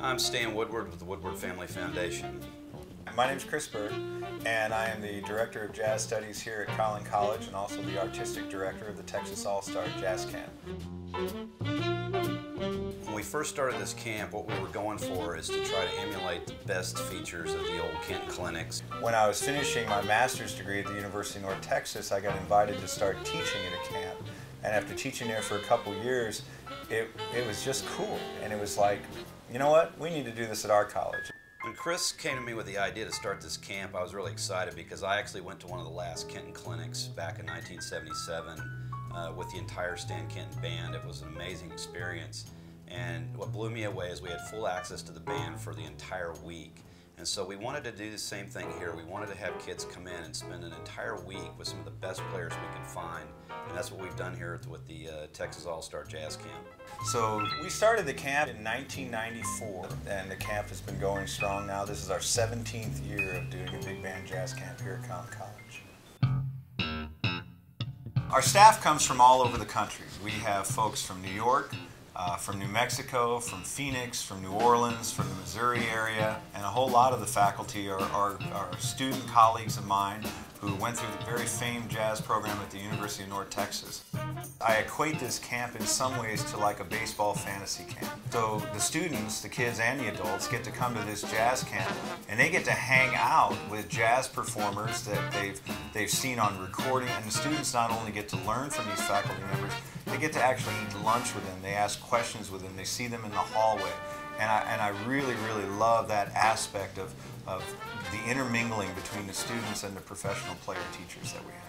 I'm Stan Woodward with the Woodward Family Foundation. My name is Kris Berg, and I am the Director of Jazz Studies here at Collin College and also the Artistic Director of the Texas All-Star Jazz Camp. When we first started this camp, what we were going for is to try to emulate the best features of the old Kenton clinics. When I was finishing my master's degree at the University of North Texas, I got invited to start teaching at a camp. And after teaching there for a couple years, it, it was just cool. And it was like, you know what, we need to do this at our college. When Kris came to me with the idea to start this camp, I was really excited because I actually went to one of the last Kenton clinics back in 1977 uh, with the entire Stan Kenton band. It was an amazing experience. And what blew me away is we had full access to the band for the entire week. And so we wanted to do the same thing here. We wanted to have kids come in and spend an entire week with some of the best players we could find. And that's what we've done here with the uh, Texas All-Star Jazz Camp. So we started the camp in 1994, and the camp has been going strong now. This is our 17th year of doing a big band jazz camp here at Collin College. Our staff comes from all over the country. We have folks from New York, uh, from New Mexico, from Phoenix, from New Orleans, from the Missouri area, and a whole lot of the faculty are, are, are student colleagues of mine who went through the very famed jazz program at the University of North Texas. I equate this camp in some ways to like a baseball fantasy camp. So the students, the kids and the adults get to come to this jazz camp and they get to hang out with jazz performers that they've, they've seen on recording and the students not only get to learn from these faculty members, they get to actually eat lunch with them, they ask questions with them, they see them in the hallway. And I, and I really, really love that aspect of, of the intermingling between the students and the professional player teachers that we have.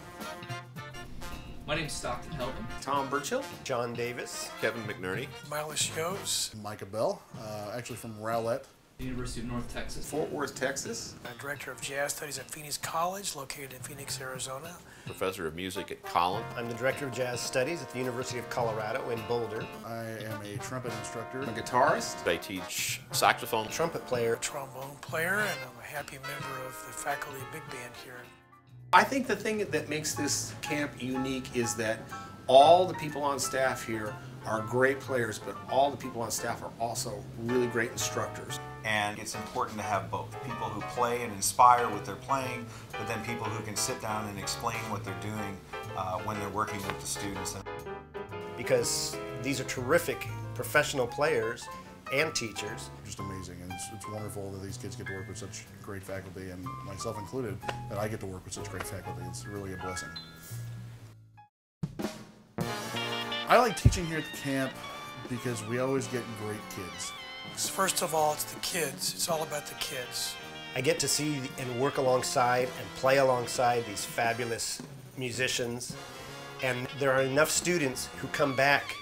My name's Stockton Helton. Tom Burchill. John Davis. Kevin McNerney. Miles Yost. Micah Bell, uh, actually from Rowlett. University of North Texas. Fort Worth, Texas. I'm Director of Jazz Studies at Phoenix College, located in Phoenix, Arizona. Professor of Music at Collin. I'm the Director of Jazz Studies at the University of Colorado in Boulder. I am a trumpet instructor. I'm a guitarist. I teach saxophone. Trumpet player. Trombone player, and I'm a happy member of the faculty big band here. I think the thing that makes this camp unique is that all the people on staff here are great players, but all the people on staff are also really great instructors. And it's important to have both people who play and inspire with their playing, but then people who can sit down and explain what they're doing uh, when they're working with the students. Because these are terrific professional players and teachers. Just amazing, and it's, it's wonderful that these kids get to work with such great faculty, and myself included, that I get to work with such great faculty. It's really a blessing. I like teaching here at the camp because we always get great kids. First of all, it's the kids. It's all about the kids. I get to see and work alongside and play alongside these fabulous musicians. And there are enough students who come back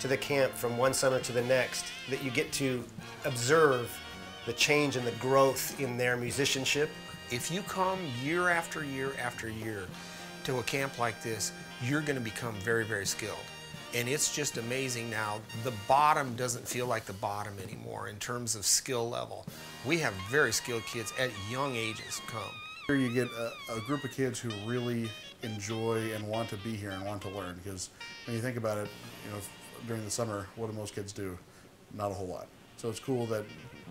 to the camp from one summer to the next that you get to observe the change and the growth in their musicianship. If you come year after year after year to a camp like this, you're going to become very, very skilled. And it's just amazing now. The bottom doesn't feel like the bottom anymore in terms of skill level. We have very skilled kids at young ages come. Here you get a, a group of kids who really enjoy and want to be here and want to learn because when you think about it, you know, during the summer, what do most kids do? Not a whole lot. So it's cool that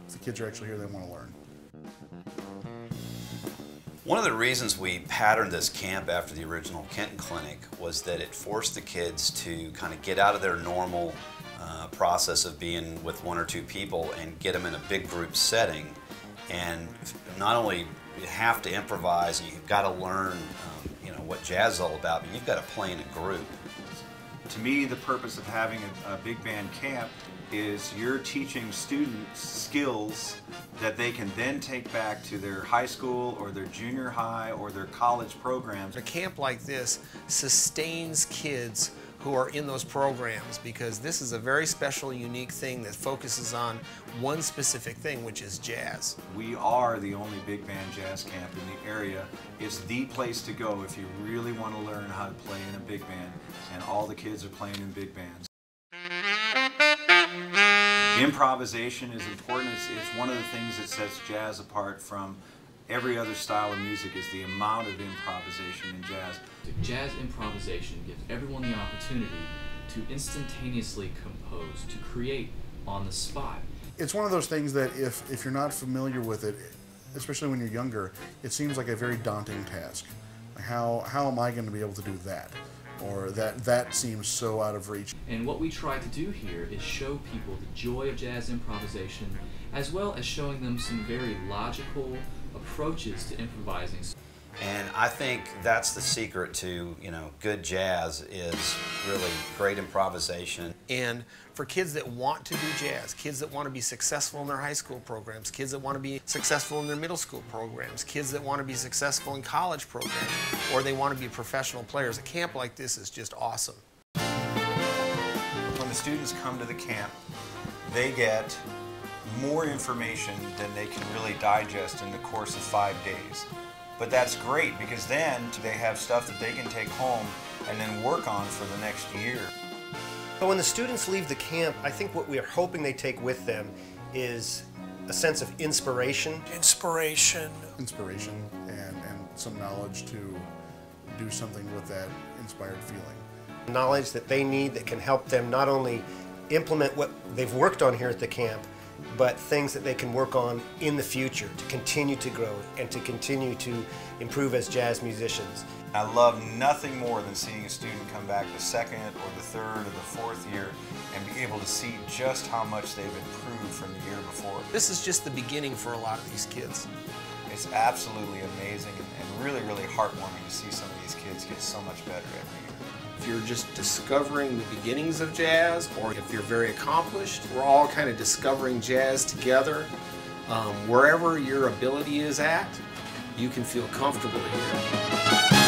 the kids are actually here, they want to learn. One of the reasons we patterned this camp after the original Kenton Clinic was that it forced the kids to kind of get out of their normal uh, process of being with one or two people and get them in a big group setting. And not only you have to improvise you've got to learn, um, you know, what jazz is all about, but you've got to play in a group. To me, the purpose of having a, a big band camp is you're teaching students skills that they can then take back to their high school or their junior high or their college programs. A camp like this sustains kids who are in those programs because this is a very special, unique thing that focuses on one specific thing, which is jazz. We are the only big band jazz camp in the area. It's the place to go if you really want to learn how to play in a big band, and all the kids are playing in big bands. Improvisation is important. It's, it's one of the things that sets jazz apart from every other style of music is the amount of improvisation in jazz. Jazz improvisation gives everyone the opportunity to instantaneously compose, to create on the spot. It's one of those things that if, if you're not familiar with it, especially when you're younger, it seems like a very daunting task. How, how am I going to be able to do that? Or that, that seems so out of reach. And what we try to do here is show people the joy of jazz improvisation, as well as showing them some very logical approaches to improvising. And I think that's the secret to, you know, good jazz is really great improvisation. And for kids that want to do jazz, kids that want to be successful in their high school programs, kids that want to be successful in their middle school programs, kids that want to be successful in college programs, or they want to be professional players, a camp like this is just awesome. When the students come to the camp, they get more information than they can really digest in the course of five days. But that's great because then they have stuff that they can take home and then work on for the next year. But when the students leave the camp, I think what we are hoping they take with them is a sense of inspiration. Inspiration. Inspiration and, and some knowledge to do something with that inspired feeling. Knowledge that they need that can help them not only implement what they've worked on here at the camp, but things that they can work on in the future to continue to grow and to continue to improve as jazz musicians. I love nothing more than seeing a student come back the second or the third or the fourth year and be able to see just how much they've improved from the year before. This is just the beginning for a lot of these kids. It's absolutely amazing and, and really, really heartwarming to see some of these kids get so much better every year. If you're just discovering the beginnings of jazz, or if you're very accomplished, we're all kind of discovering jazz together. Um, wherever your ability is at, you can feel comfortable here.